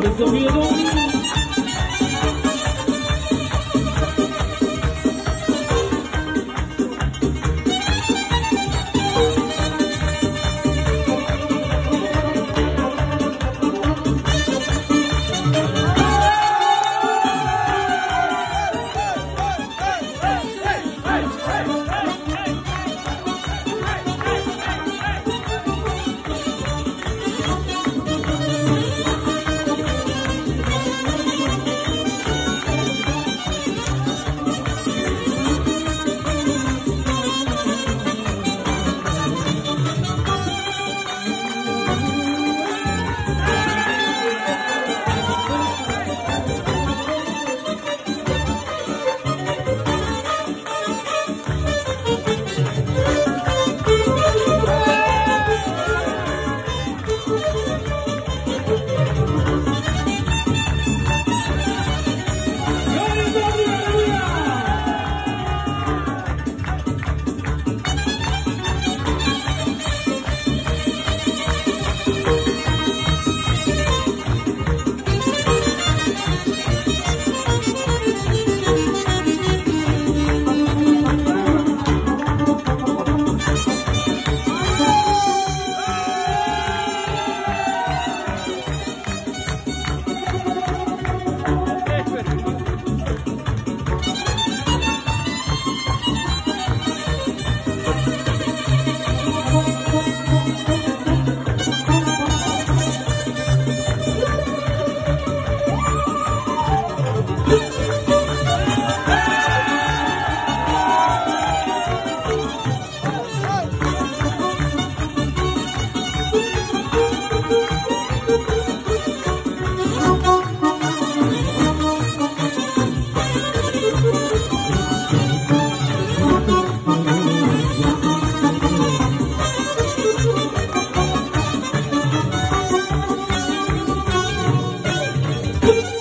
Don't be alone. Peace.